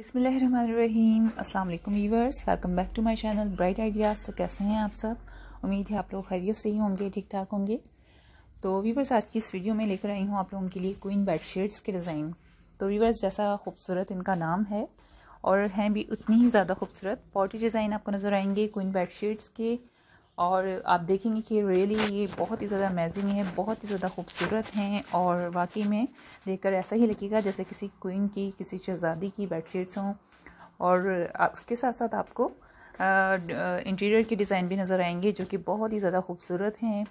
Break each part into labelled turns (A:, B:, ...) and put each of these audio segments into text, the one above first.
A: बिसमीम अस्सलाम वालेकुम viewers, welcome back to my channel bright ideas. तो कैसे हैं आप सब? उम्मीद है आप लोग खैरियत से ही होंगे ठीक ठाक होंगे। तो वीवर्स, आज की इस वीडियो में लेकर आई हूँ आप लोगों के लिए क्वीन बेडशीट्स के डिज़ाइन। तो वीवर्स, जैसा खूबसूरत इनका नाम है, और हैं भी उतनी ही ज़्यादा खूबसूरत पॉटी डिज़ाइन आपको नज़र आएँगे क्वीन बेडशीट्स के। और आप देखेंगे कि रियली ये बहुत ही ज़्यादा अमेजिंग है, बहुत ही ज़्यादा खूबसूरत हैं और वाकई में देखकर ऐसा ही लगेगा जैसे किसी क्वीन की, किसी शहज़ादी की बेडशीट्स हों और उसके साथ साथ आपको इंटीरियर के डिज़ाइन भी नज़र आएँगे जो कि बहुत ही ज़्यादा खूबसूरत हैं।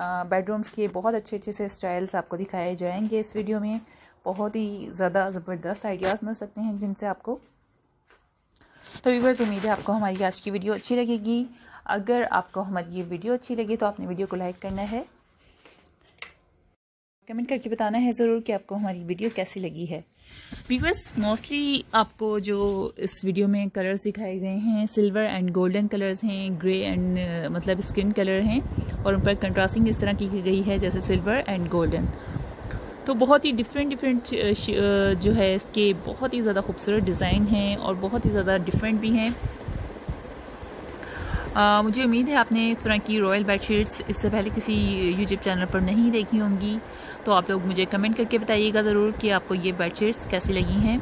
A: बेडरूम्स के बहुत अच्छे अच्छे से स्टाइल्स आपको दिखाए जाएँगे इस वीडियो में। बहुत ही ज़्यादा ज़बरदस्त आइडियाज़ मिल सकते हैं जिनसे आपको। तो वीवर्स उम्मीद है आपको हमारी आज की वीडियो अच्छी लगेगी। अगर आपको हमारी ये वीडियो अच्छी लगी तो आपने वीडियो को लाइक करना है। कमेंट करके बताना है ज़रूर कि आपको हमारी वीडियो कैसी लगी है। व्यूवर्स मोस्टली आपको जो इस वीडियो में कलर्स दिखाए गए हैं सिल्वर एंड गोल्डन कलर्स हैं ग्रे एंड मतलब स्किन कलर हैं, और उन पर कंट्रास्टिंग इस तरह की गई है, जैसे सिल्वर एंड गोल्डन तो बहुत ही डिफरेंट डिफरेंट जो है इसके बहुत ही ज़्यादा खूबसूरत डिज़ाइन हैं और बहुत ही ज़्यादा डिफरेंट भी हैं। आ, मुझे उम्मीद है आपने इस तरह की रॉयल बेडशीट्स इससे पहले किसी यूट्यूब चैनल पर नहीं देखी होंगी। तो आप लोग मुझे कमेंट करके बताइएगा ज़रूर कि आपको ये बेडशीट्स कैसी लगी हैं।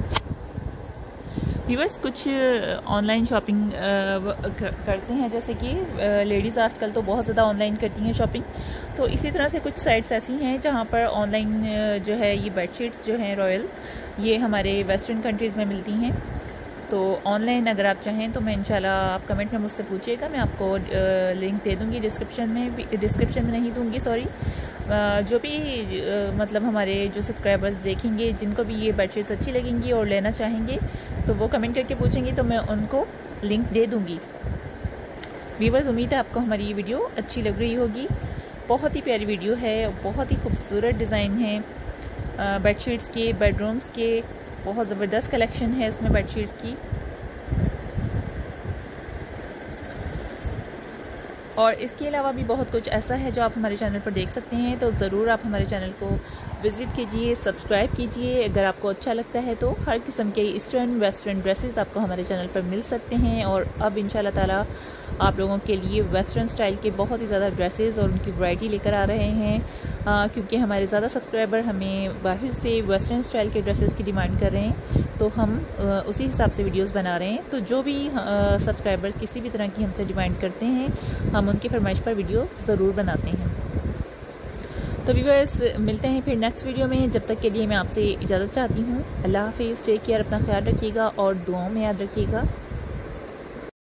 A: व्यूवर्स कुछ ऑनलाइन शॉपिंग करते हैं। जैसे कि लेडीज़ आजकल तो बहुत ज़्यादा ऑनलाइन करती हैं शॉपिंग तो इसी तरह से कुछ साइट्स ऐसी हैं जहाँ पर ऑनलाइन जो है ये बेडशीट्स जो हैं रॉयल ये हमारे वेस्टर्न कंट्रीज़ में मिलती हैं। तो ऑनलाइन अगर आप चाहें तो मैं इंशाल्लाह आप कमेंट में मुझसे पूछिएगा, मैं आपको लिंक दे दूँगी डिस्क्रिप्शन में भी डिस्क्रिप्शन में नहीं दूँगी सॉरी जो भी मतलब हमारे जो सब्सक्राइबर्स देखेंगे, जिनको भी ये बेडशीट्स अच्छी लगेंगी और लेना चाहेंगे तो वो कमेंट करके पूछेंगी तो मैं उनको लिंक दे दूँगी। वीवर्स उम्मीद है आपको हमारी ये वीडियो अच्छी लग रही होगी। बहुत ही प्यारी वीडियो है, बहुत ही खूबसूरत डिज़ाइन है बेडशीट्स के बेडरूम्स के बहुत ज़बरदस्त कलेक्शन है इसमें बेडशीट्स की। और इसके अलावा भी बहुत कुछ ऐसा है जो आप हमारे चैनल पर देख सकते हैं तो ज़रूर आप हमारे चैनल को विज़िट कीजिए, सब्सक्राइब कीजिए। अगर आपको अच्छा लगता है तो हर किस्म के ईस्टर्न, वेस्टर्न ड्रेसेस आपको हमारे चैनल पर मिल सकते हैं। और अब इन ताला आप लोगों के लिए वेस्टर्न स्टाइल के बहुत ही ज़्यादा ड्रेसेस और उनकी वैरायटी लेकर आ रहे हैं। क्योंकि हमारे ज़्यादा सब्सक्राइबर हमें बाहर से वेस्टर्न स्टाइल के ड्रेसेस की डिमांड कर रहे हैं तो हम उसी हिसाब से वीडियोस बना रहे हैं। तो जो भी सब्सक्राइबर्स किसी भी तरह की हमसे डिमांड करते हैं, हम उनकी फरमाइश पर वीडियो ज़रूर बनाते हैं। तो व्यूवर्स मिलते हैं फिर नेक्स्ट वीडियो में। जब तक के लिए मैं आपसे इजाज़त चाहती हूँ। अल्लाह हाफिज़। टेक केयर अपना ख्याल रखिएगा और दुआओं में याद रखिएगा।